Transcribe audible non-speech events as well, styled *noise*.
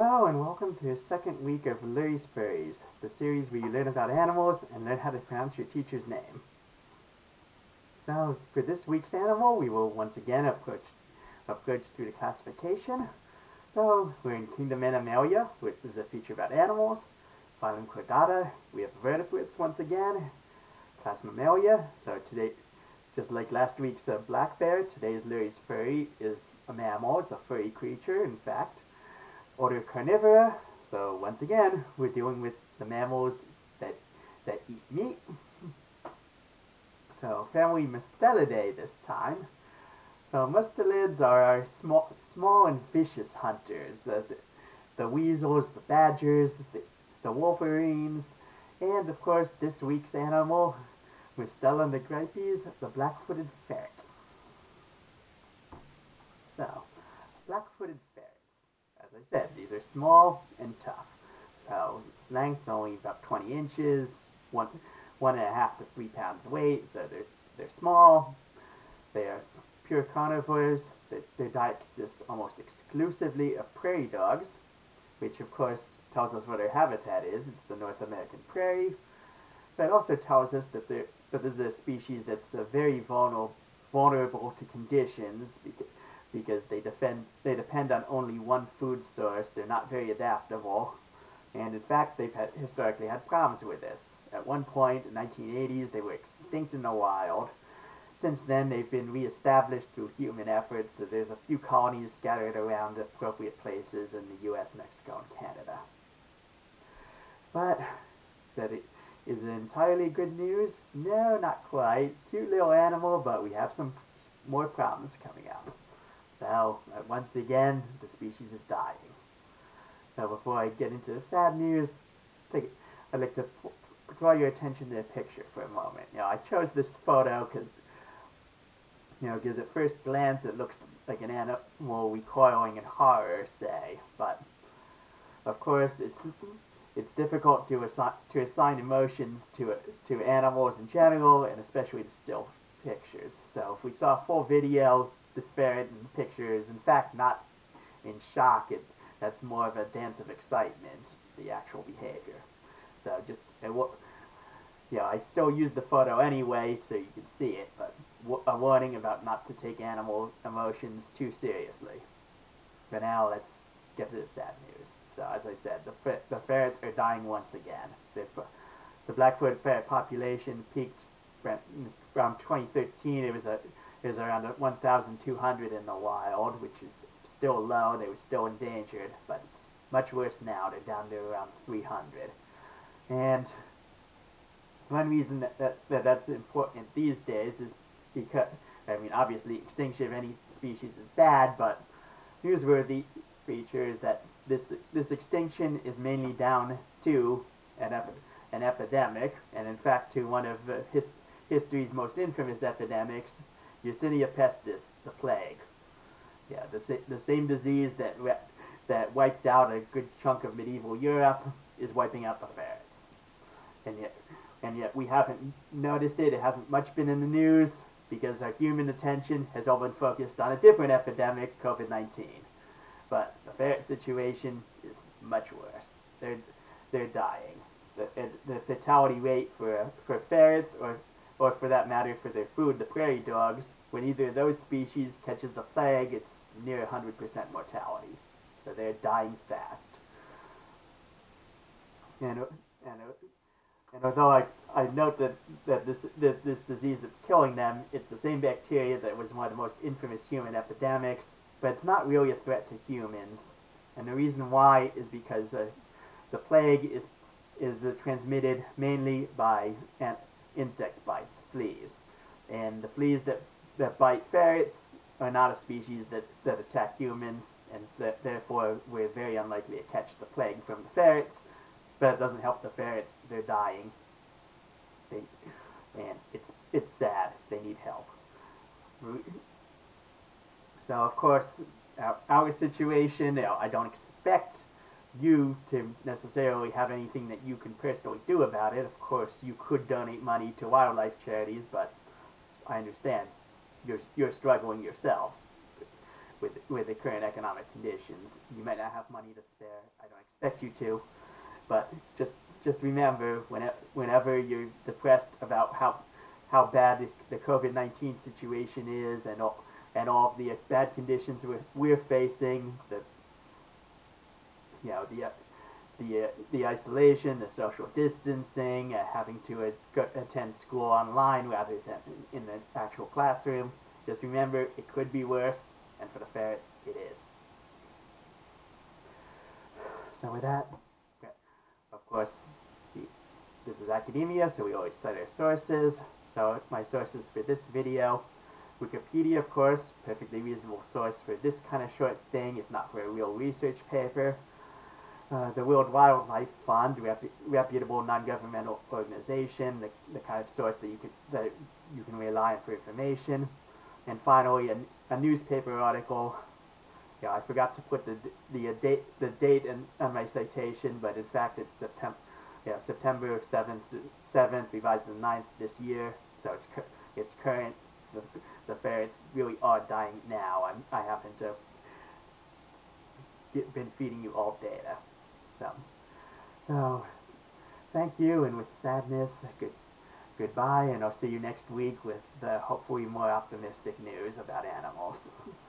Hello and welcome to the second week of Lurie's Furries, the series where you learn about animals and learn how to pronounce your teacher's name. So, for this week's animal, we will once again approach, approach through the classification. So, we're in Kingdom Animalia, which is a feature about animals. Phylum Chordata, we have vertebrates once again. Class Mammalia, so today, just like last week's uh, black bear, today's Lurie's furry is a mammal, it's a furry creature, in fact. Order Carnivora, so once again, we're dealing with the mammals that, that eat meat. So family Mustelidae this time. So mustelids are our small, small and vicious hunters. Uh, the, the weasels, the badgers, the, the wolverines, and of course this week's animal, Mustela nigripes, the black-footed ferret. So, black-footed ferrets. As I said, these are small and tough. So, length only about 20 inches, one, one and a half to three pounds weight, so they're, they're small. They are pure carnivores. Their, their diet consists almost exclusively of prairie dogs, which of course tells us what their habitat is. It's the North American prairie. But also tells us that, that this is a species that's very vulnerable, vulnerable to conditions because, because they, defend, they depend on only one food source. They're not very adaptable. And in fact, they've had, historically had problems with this. At one point, in the 1980s, they were extinct in the wild. Since then, they've been reestablished through human efforts. So there's a few colonies scattered around appropriate places in the U.S., Mexico, and Canada. But, said it, is it entirely good news? No, not quite. Cute little animal, but we have some more problems coming up. So, uh, once again, the species is dying. So before I get into the sad news, I'd like to draw your attention to the picture for a moment. You know, I chose this photo because, you know, because at first glance it looks like an animal recoiling in horror, say, but of course it's it's difficult to assign to assign emotions to to animals in general, and especially to still pictures. So if we saw full video, the spirit in pictures. in fact not in shock. It that's more of a dance of excitement, the actual behavior. So just, it yeah, I still use the photo anyway so you can see it, but a warning about not to take animal emotions too seriously. But now let's get to the sad news. So as I said, the, the ferrets are dying once again. The, the Blackfoot ferret population peaked from 2013. It was a is around 1,200 in the wild, which is still low. They were still endangered, but it's much worse now. They're down to around 300. And one reason that, that, that that's important these days is because, I mean, obviously extinction of any species is bad, but newsworthy feature is that this, this extinction is mainly down to an, epi an epidemic, and in fact to one of uh, his history's most infamous epidemics, Yersinia pestis, the plague. Yeah, the, sa the same disease that, that wiped out a good chunk of medieval Europe is wiping out the ferrets. And yet, and yet we haven't noticed it. It hasn't much been in the news because our human attention has all been focused on a different epidemic, COVID-19. But the ferret situation is much worse. They're, they're dying. The, the fatality rate for, for ferrets or or for that matter for their food, the prairie dogs, when either of those species catches the plague, it's near 100% mortality. So they're dying fast. And, and, and although I, I note that, that, this, that this disease that's killing them, it's the same bacteria that was one of the most infamous human epidemics, but it's not really a threat to humans. And the reason why is because uh, the plague is, is uh, transmitted mainly by insect bites, fleas. And the fleas that, that bite ferrets are not a species that, that attack humans, and so therefore we're very unlikely to catch the plague from the ferrets, but it doesn't help the ferrets, they're dying. They, and it's, it's sad, they need help. So of course, our, our situation, you know, I don't expect you to necessarily have anything that you can personally do about it. Of course, you could donate money to wildlife charities, but I understand you're, you're struggling yourselves. with with the current economic conditions. You might not have money to spare. I don't expect you to, but just just remember whenever whenever you're depressed about how how bad the COVID nineteen situation is and all and all the bad conditions we're, we're facing, the you know the the uh, the isolation, the social distancing, uh, having to uh, attend school online rather than in the actual classroom. Just remember, it could be worse, and for the ferrets, it is. So with that, of course, the, this is academia, so we always cite our sources. So my sources for this video, Wikipedia, of course, perfectly reasonable source for this kind of short thing, if not for a real research paper. Uh, the World Wildlife Fund, repu reputable non-governmental organization, the, the kind of source that you can that you can rely on for information. And finally, a, a newspaper article. Yeah, I forgot to put the the uh, date the date in, on my citation, but in fact it's September. Yeah, September seventh seventh revised to the 9th this year. So it's it's current. The, the ferrets really are dying now. I'm, I happen to get, been feeding you all data. So, thank you, and with sadness, good, goodbye, and I'll see you next week with the hopefully more optimistic news about animals. *laughs*